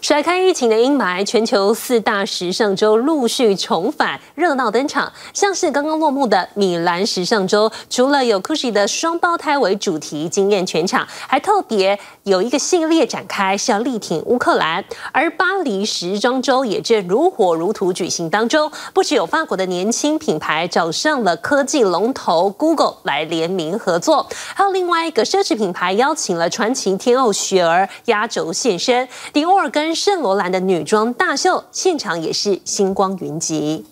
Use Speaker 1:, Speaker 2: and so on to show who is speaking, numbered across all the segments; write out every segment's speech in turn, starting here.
Speaker 1: 甩开疫情的阴霾，全球四大时尚周陆续重返，热闹登场。像是刚刚落幕的米兰时尚周，除了有 Gucci 的双胞胎为主题惊艳全场，还特别有一个系列展开是要力挺乌克兰。而巴黎时装周也正如火如荼举行当中，不只有法国的年轻品牌找上了科技龙头 Google 来联名合作，还有另外一个奢侈品牌邀请了传奇天后雪儿压轴现身，迪奥尔跟。圣罗兰的女装大秀现场也是星光云集，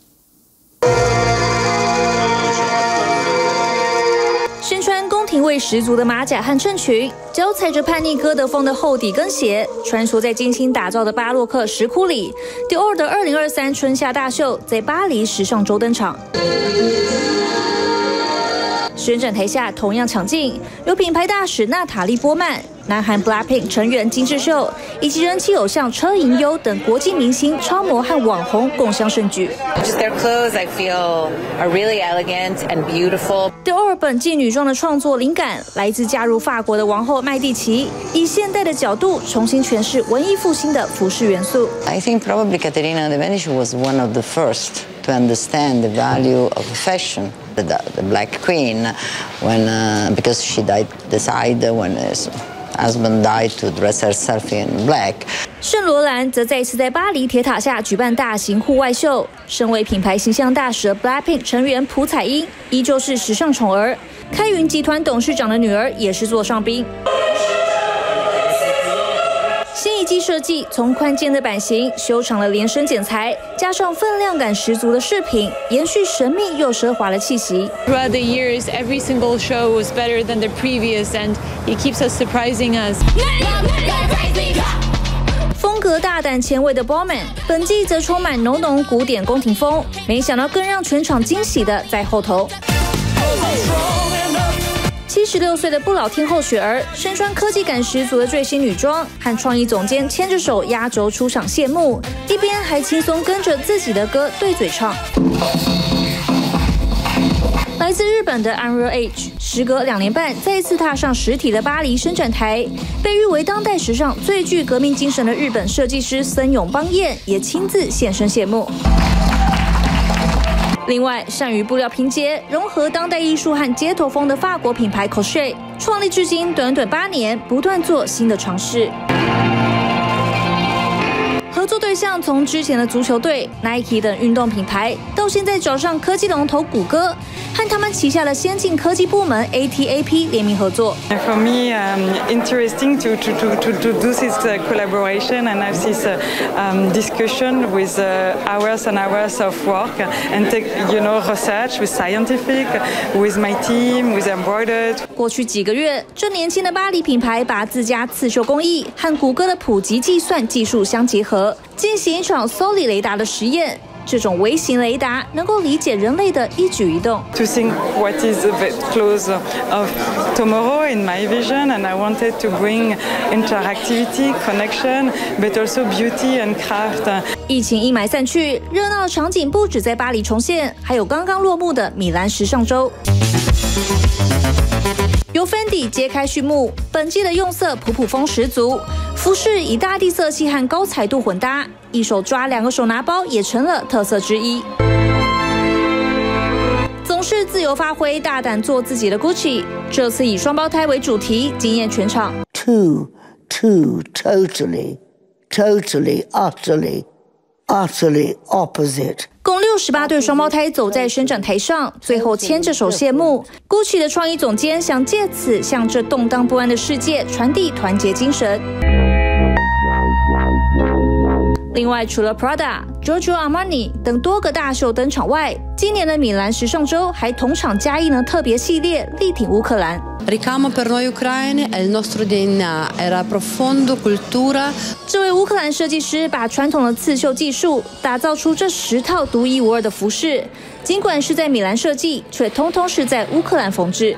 Speaker 2: 身穿宫廷味十足的马甲和衬裙，脚踩着叛逆哥德风的厚底跟鞋，穿梭在精心打造的巴洛克石窟里。迪奥的二零二三春夏大秀在巴黎时尚周登场。宣展台下同样抢镜，有品牌大使娜塔莉波曼、南韩 BLACKPINK 成员金智秀以及人气偶像车银优等国际明星、超模和网红共襄盛举。
Speaker 3: Just their clothes, I feel, are really elegant and beautiful.
Speaker 2: 迪奥本季女装的创作灵感来自嫁入法国的王后麦蒂奇，以现代的角度重新诠释文艺复兴的服饰元素。
Speaker 4: I think probably Caterina de Medici was one of the first to understand the value of fashion. the, the Black Queen when uh, because she died decided when husband died to dress herself in black.
Speaker 2: 圣罗兰则再次在巴黎铁塔下举办大型户外秀。身为品牌形象大使的 BLACKPINK 成员朴彩英依旧是时尚宠儿，开云集团董事长的女儿也是座上宾。新一季设计从宽肩的版型修长了连身剪裁，加上分量感十足的饰品，延续神秘又奢华的气息。
Speaker 5: Throughout the years, every single show was better than the previous, and it keeps us surprising us.
Speaker 2: 风格大胆前卫的 Bowman，本季则充满浓浓古典宫廷风，没想到更让全场惊喜的在后头。七十六岁的不老天后雪儿，身穿科技感十足的最新女装，和创意总监牵着手压轴出场谢幕，一边还轻松跟着自己的歌对嘴唱。来自日本的 Unreal Age，时隔两年半再次踏上实体的巴黎伸展台，被誉为当代时尚最具革命精神的日本设计师森永邦彦也亲自现身谢幕。另外，善于布料拼接、融合当代艺术和街头风的法国品牌 c o s h e 创立至今短短八年，不断做新的尝试。对象从之前的足球队、Nike 等运动品牌，到现在找上科技龙头谷歌。和他们旗下的先进科技部门 ATAP 联名合作。
Speaker 6: For me, um, interesting to to to to to do this collaboration and have this um discussion with hours and hours of work and take you know research with scientific with my team with embroidered。
Speaker 2: 过去几个月，这年轻的巴黎品牌把自家刺绣工艺和谷歌的普及计算技术相结合，进行一场 Soli 雷达的实验。这种微型雷达能够理解人类的一举一动。
Speaker 6: To think what is a bit close of tomorrow in my vision, and I wanted to bring interactivity, connection, but also beauty and craft.
Speaker 2: 疫情阴霾散去，热闹场景不止在巴黎重现，还有刚刚落幕的米兰时尚周。由 Fendi 揭开序幕，本季的用色普普风十足，服饰以大地色系和高彩度混搭，一手抓两个手拿包也成了特色之一。总是自由发挥、大胆做自己的 Gucci，这次以双胞胎为主题，惊艳全场。
Speaker 7: Two, two, totally, totally, utterly,
Speaker 2: 共六十八对双胞胎走在伸展台上，最后牵着手谢幕。Gucci 的创意总监想借此向这动荡不安的世界传递团结精神。另外，除了 Prada、Giorgio Armani 等多个大秀登场外，今年的米兰时尚周还同场加映了特别系列，力挺乌克兰。
Speaker 8: Ricamo per noi ucraini è il nostro DNA, è la profonda cultura。
Speaker 2: 这位乌克兰设计师把传统的刺绣技术打造出这十套独一无二的服饰，尽管是在米兰设计，却通通是在乌克兰缝制。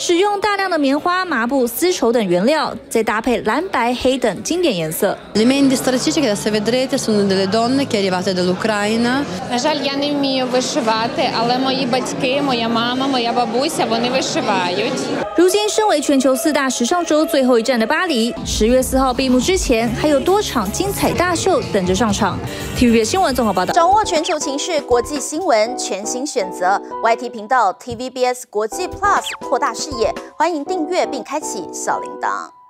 Speaker 2: 使用大量的棉花、麻布、丝绸等原料，再搭配蓝白黑等经典颜色。
Speaker 8: Le mende strategiche che adesso vedrete sono delle donne che arrivate dall'Ucraina.
Speaker 9: На жаль, я не вмію вишивати, але мої батьки, моя мама, моя бабуся, вони вишивають.
Speaker 2: 如今，身为全球四大时尚周最后一站的巴黎，十月四号闭幕之前，还有多场精彩大秀等着上场。TVB 新闻综合报道。
Speaker 10: 掌握全球情势、国际新闻，全新选择 YT 频道 TVBS 国际 Plus，扩大 场视野。欢迎订阅并开启小铃铛。